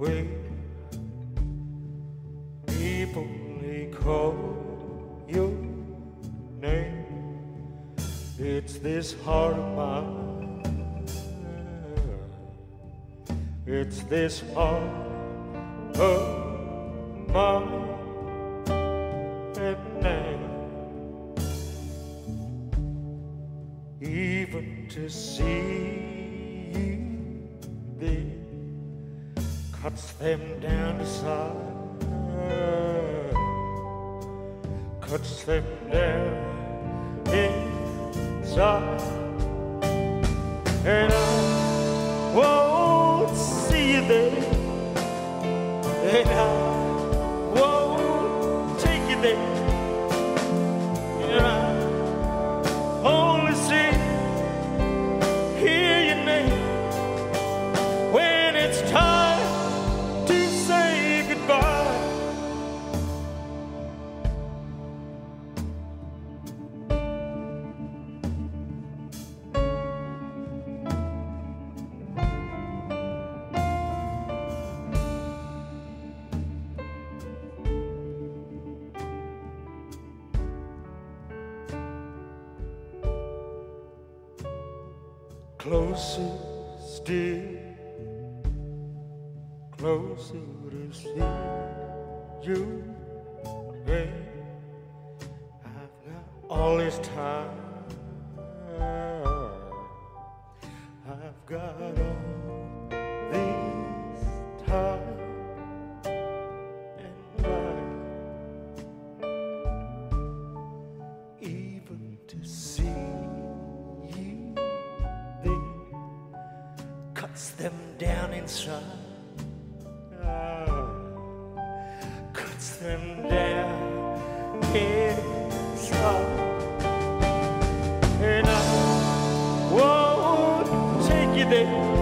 way people they call your name. It's this heart of mine. It's this heart of mine. Cuts them down to size. Cuts them down inside. And I won't see you there. And I won't take you there. Closer still, closer to see you. And I've got all this time. Cuts them down inside. Ah, cuts them down inside. And I won't take you there.